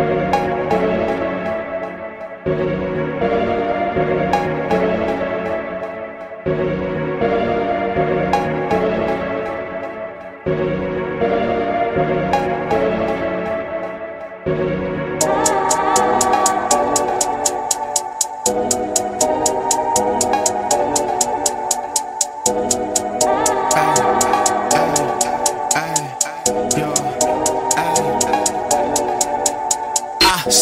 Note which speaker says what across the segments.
Speaker 1: I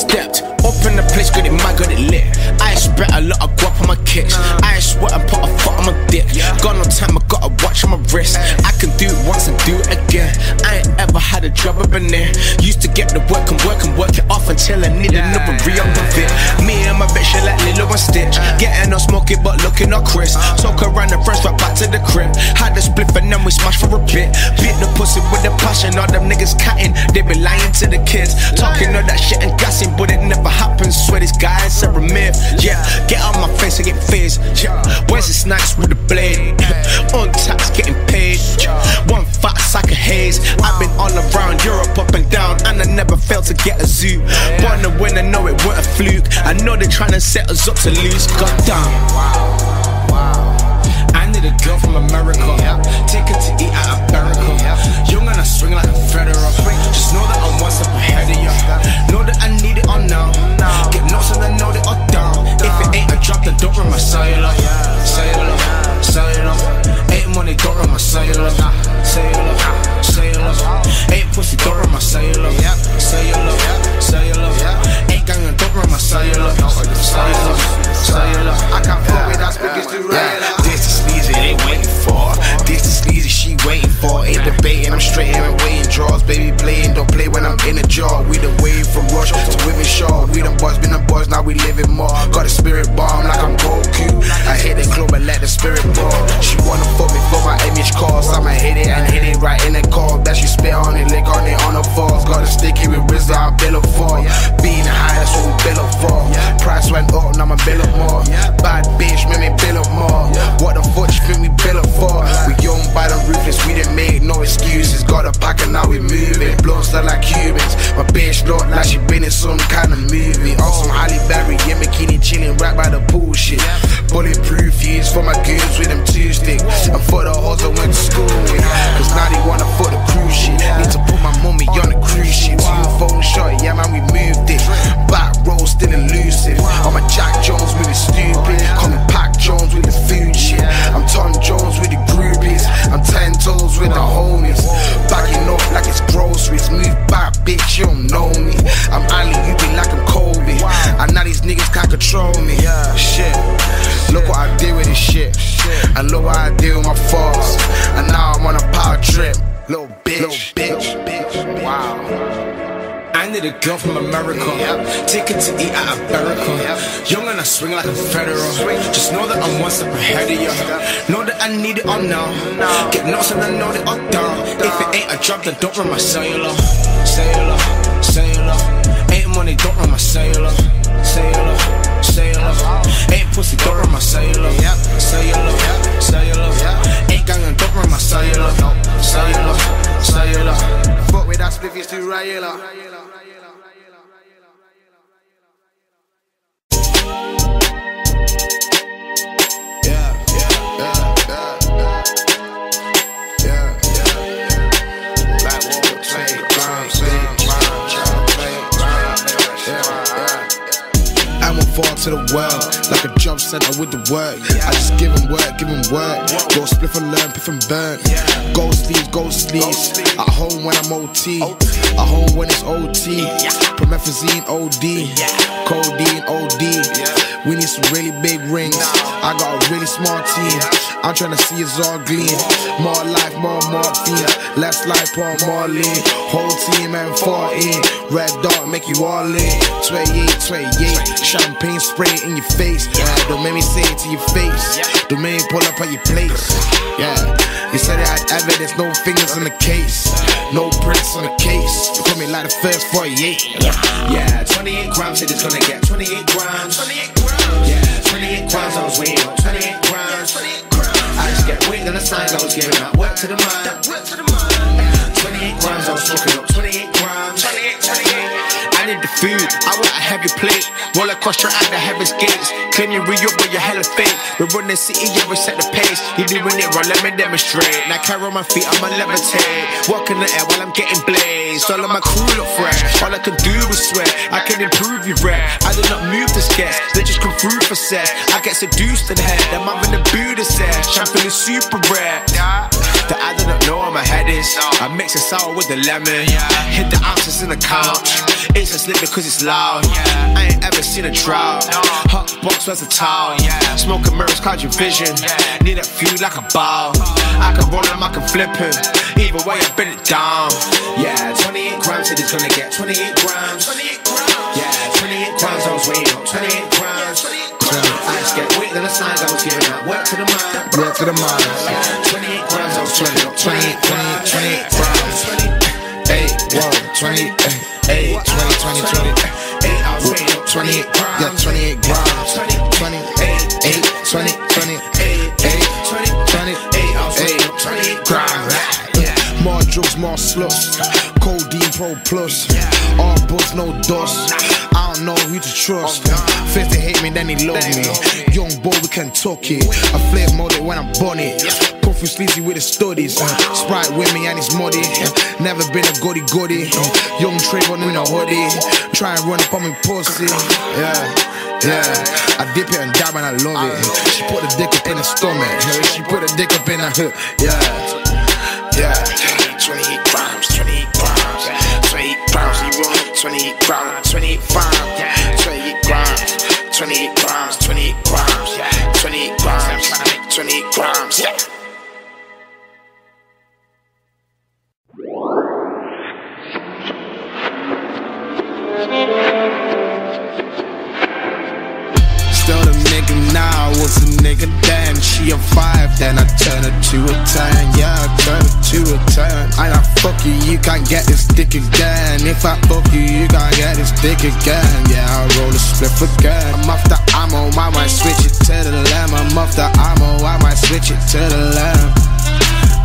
Speaker 1: stepped up in the place, got it mad, got it lit. I spread a lot of guap on my kicks. I sweat and put a foot on my dick. Got no time, I got a watch on my wrist. I can do it once and do it again. I ain't ever had a job up in there. Used to get the work and work and work it off until I need another re up fit. Me and my bitch are like Lilo and Stitch. Getting no smoking but looking all crisp. Talk around the fresh, right back to the crib. Had a split and then we smash for a bit. Beat the pussy with the passion. All them niggas catting, they be lying to the kids. Talking all that shit know it weren't a fluke. I know they're trying to set us up to lose. God damn. I need a girl from America. Take her to eat at America. Young and I swing like a federal. Just know that I'm one step ahead of you. Know that I need it on now. Get notes and I know they are down. If it ain't a drop, then don't run my cellular. Cellular, cellular. Ain't money, don't run my cellular. Cellular, cellular. Ain't pussy, don't run my. Cellular, cellular. Baby playing, don't play when I'm in the jar. We the wave from Rush to Women Shaw. We done buzz, been the buzz, now we living more. Got a spirit bomb like I'm Goku. I hit the club and let the spirit ball. She wanna fuck me for my image cost. I'ma hit it and hit it right in the car. That she spit on it, lick on it on the Like she been in some kind of movie. On some Halle And look what I deal with my faults. And now I'm on a power trip. Little bitch. Little bitch. bitch. Wow. I need a girl from America. Take her to eat at America. Young and I swing like a federal. Just know that I'm one step ahead of you. Know that I need it on now. Get notes and I know they are down. If it ain't a job, then don't run my cellular. Cellular, cellular. Ain't money, don't run my cellular. Cellular, cellular. Ain't pussy, don't run my. Cellular,
Speaker 2: It's too Raela.
Speaker 1: To the world like a job center with the work. I just give him work, give him work. Go split and learn, piff and burn. Gold sleeves, gold sleeves. At home when I'm OT. At home when it's OT. Promethazine OD. Codeine OD. We need some really big rings. I got a really small team. I'm trying to see us all gleam. More life, more morphine. Less life, more more lean. Whole team and 14. Red dot make you all in. 28, 28. Champagne spray in your face. Yeah, don't make me say it to your face. Don't make me pull up at your place. Yeah, you said it had evidence, no fingers in the case. No prints on the case. You call me like the first 48.
Speaker 3: Yeah, 28 grams, said it's gonna get 28 grams. 28 grams. Yeah, 28 grams, I was waiting on 28 grams. I just get waiting on the signs, I was giving that work to the mind. Work to the mind. 28 grams, I was smoking up 28 grams. 28, 28.
Speaker 1: I need the
Speaker 3: food. Roll across your eye, the heaven's gates. Claim you re up with your hella fake. We run the city, yeah, we set the pace. You doing it wrong, let me demonstrate. Now carry on my feet, I'ma levitate. Walk in the air while I'm getting blazed. All of my crew look fresh. All I can do is sweat. I can improve your rep. I do not move the sketch. They just come through for sex. I get seduced in the head. I'm having the Sesh. I'm feeling super rare. That I do not know where my head is. I mix the sour with the lemon. Hit the ounces in the couch. It's a slip because it's loud. I ain't ever seen a drought. Hot box was a towel. Smoking mirrors, cloud your vision. Need a few like a ball. I can roll them, I can flip him. Either way, I bend it down. Yeah, 28 grams, said it's gonna get 28 grams. Yeah, 28 grams, up. To the mind.
Speaker 1: Work to the mind.
Speaker 3: 28 grams, I was 20, 28, 28, 28 grams.
Speaker 1: Hey, whoa, 20, hey, 20, 20, 20.
Speaker 3: 28, I was waiting on
Speaker 1: 28, yeah, 28 grams. 28, 20, 20, 8, More slush. Codeine Pro Plus. All books, no dust. I don't know who to trust. First they hate me, then they love me. Young boy, we can talk it. I flip mode it when I'm bunny. Puffy sleazy with the studies. Sprite with me and it's muddy. Never been a goody goody. Young Trayvon in a hoodie. Try and run up on me pussy. Yeah. Yeah, I dip it and dab and I love it. She put a dick up in her stomach. She put a dick up in her hood. Yeah, yeah. Then I turn her to a ten. Yeah, I turn her to a ten. And I fuck you, you can't get this dick again. If I fuck you, you can't get this dick again. Yeah, I roll a spliff again. I'm off the ammo, I might switch it to the lamb. I'm off the ammo, I might switch it to the lamb.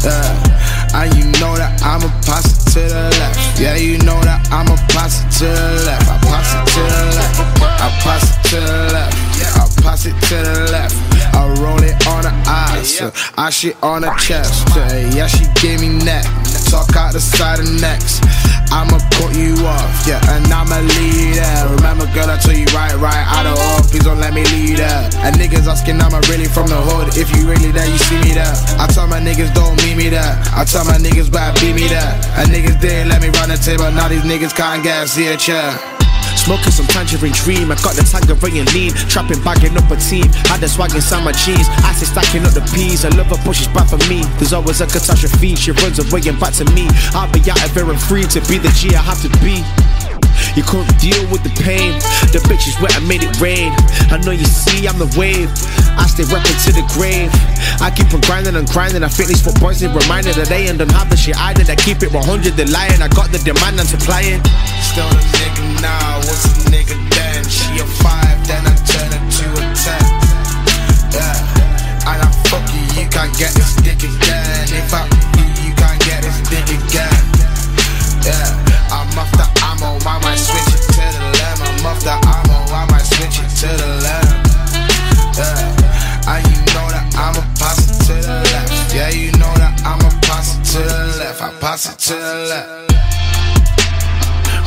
Speaker 1: Yeah. And you know that I'ma pass it to the left. Yeah, you know that I'ma pass it to the left. I pass it to the left. I pass it to the left. I I shit on her chest. Yeah, she gave me neck. Talk out the side of necks. I'ma cut you off, yeah, and I'ma lead her. Remember, girl, I told you right, right out of all. Please don't let me lead her. And niggas asking, I'm really from the hood. If you really there, you see me there. I tell my niggas, don't meet me there. I tell my niggas, better beat me there. And niggas didn't let me run the table. Now these niggas can't get a chair.
Speaker 3: Smoking some tangerine dream. I got the tangerine lean. Trapping, bagging up a team. Had the swag inside my jeans. I say stacking up the peas. I love her pushes back for me. There's always a catastrophe. She runs away and back to me. I'll be out of here and free to be the G I have to be. You couldn't deal with the pain. The bitch is wet, I made it rain. I know you see, I'm the wave. I stay rapping to the grave. I keep on grinding and grinding. I these foot boys need reminded that they ain't done half the shit I did. I keep it 100, the lying. I got the demand and supplying.
Speaker 1: Still a nigga now, was a nigga then. She a five, then I turn her to a ten. Yeah, and I fuck you, you can't get this dick again. If I you, you can't get this dick again. Yeah, I'm I might switch it to the left. I'm off the ammo, I might switch it to the left. Yeah, and you know that I'ma pass it to the left. Yeah, you know that I'ma pass it to the left. I pass it to the left.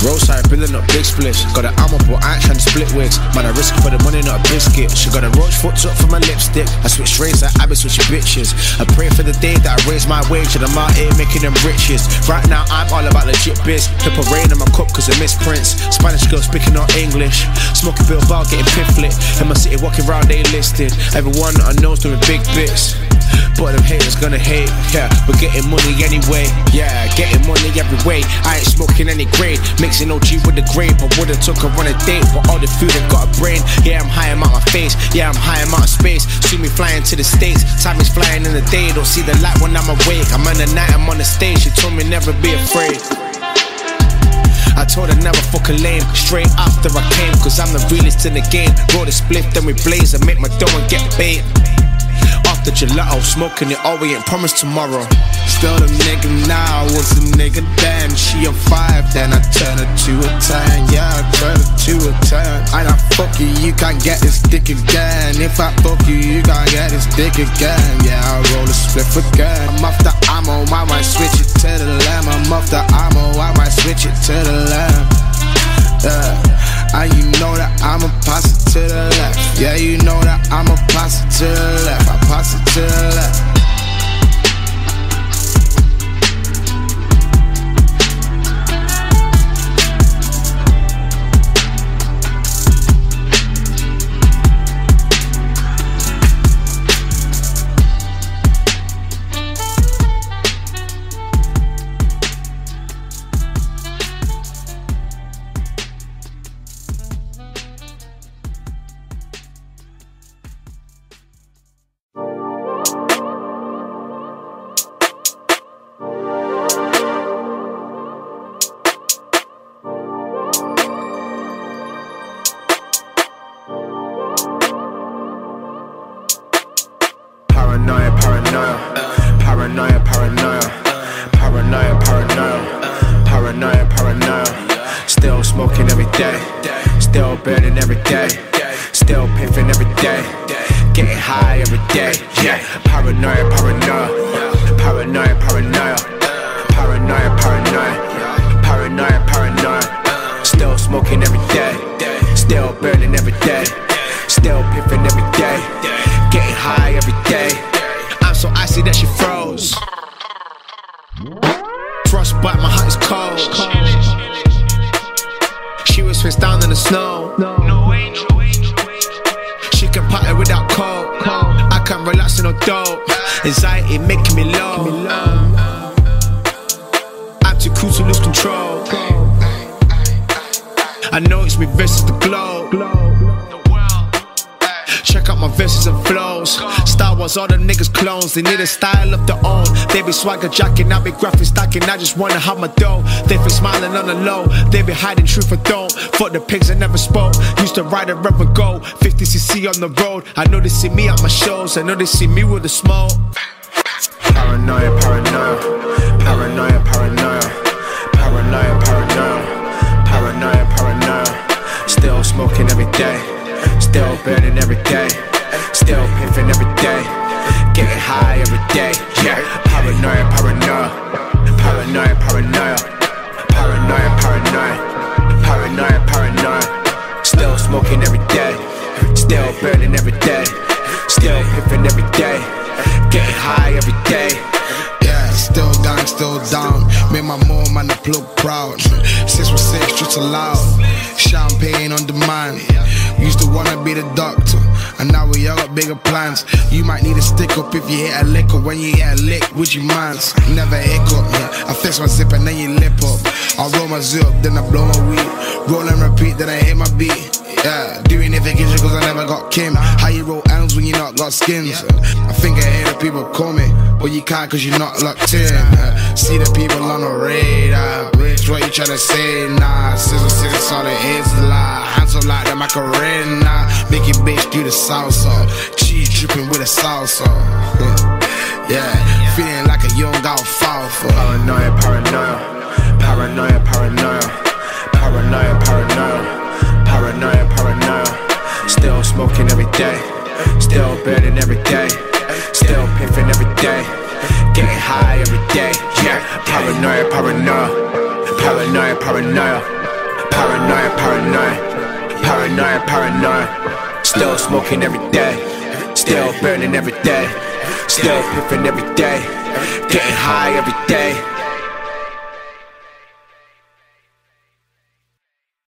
Speaker 3: Roadside building up big splits. Got an ammo, but I ain't trying to split wigs. Man, I risk for the money, not a biscuit. She got a roach foot up for my lipstick. I switch rays like Abby switching bitches. I pray for the day that I raise my wage and I'm out here making them riches. Right now, I'm all about legit biz. Pepper rain in my cup cause I miss Prince. Spanish girl speaking all English. Smoking Bill Bar getting piff lit. In my city, walking around, they listed. Everyone I know's doing big bits. But them haters gonna hate, yeah. We're getting money anyway, yeah. Getting money every way. I ain't smoking any grade, mixing OG with the grade. But would've took her on a date for all the food and got a brain. Yeah, I'm high, out my face. Yeah, I'm high, out of space. See me flying to the states. Time is flying in the day. Don't see the light when I'm awake. I'm in the night, I'm on the stage. She told me never be afraid. I told her never fuck a lame Straight after I came Cause I'm the realest in the game Roll the split then we blaze I make my dough and get paid
Speaker 1: the gelato, smoking it all, we ain't promised tomorrow.
Speaker 3: Still a nigga now, was a nigga then. She a five, then I turn her to a ten. Yeah, I turn her to a ten. And I fuck you, you can't get this dick again. If I fuck you, you can't get this dick again. Yeah, I roll a spliff again. I'm off the ammo, I might switch it to the lamb. I'm off the ammo, I might switch it to the lamb.
Speaker 1: They need a style of their own. They be swagger jacking, I be graphic stacking. I just wanna have my dough. They be smiling on the low. They be hiding truth or don't. Fuck the pigs that never spoke. Used to ride a rubber go. 50cc on the road. I know they see me at my shows. I know they see me with the smoke.
Speaker 3: Paranoia. Paranoia, paranoia. Paranoia, paranoia. Paranoia, burning every day. Still piffing every day. Getting high every day, down, still down. Make my mom and the plug proud. Six was six, just allowed. Champagne on demand. Used to wanna be the doctor. And now we all got bigger plans. You might need a stick up if you hit a lick or when you hit a lick, would you mind? Never hiccup, yeah. I fix my zip and then you lip up. I roll my zip, then I blow my weed. Roll and repeat, then I hit my beat. Yeah, doing it cause I never got Kim. How you roll When you not got skins? Uh, I think I hear the people call me, but you can't cause you're not locked in. Uh, see the people on the radar. Rich, what you tryna say? Nah, sizzle, sizzle, solid, it's lie. Hands up like the Macarena. Make your bitch do the salsa. Cheese dripping with a salsa. yeah, feeling like a young alfalfa. Paranoia, paranoia. Paranoia, paranoia. Paranoia, paranoia. Paranoia, paranoia. Still smoking every day. Still burning every day. Still piffing every day. Getting high every day. Yeah, paranoia, paranoia. Paranoia, paranoia. Paranoia, paranoia. Paranoia, paranoia. Still smoking every day. Still burning every day. Still piffing every day. Getting high every day.